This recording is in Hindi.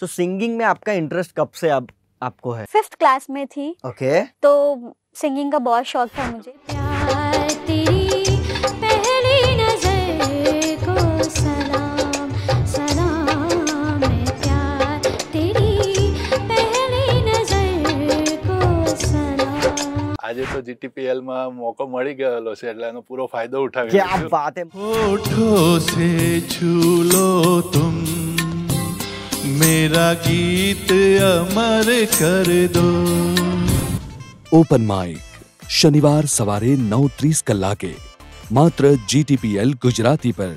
सो सिंगिंग में आपका इंटरेस्ट कब से अब आपको है फिफ्थ क्लास में थी ओके तो सिंगिंग का बहुत शौक था मुझे प्यार तेरी पहली नजर को सलाम सलाम मैं प्यार तेरी पहली नजर को सलाम આજે તો જીટીપીએલ માં મોકો મળી ગયેલો છે એટલે એનો પૂરો ફાયદો ઉઠાવી क्या લઈશું. बात है होठों से छू लो तुम मेरा गीत अमर कर दो। ओपन माइक शनिवार सवारे नौ तीस कलाके मात्र जीटीपीएल गुजराती पर।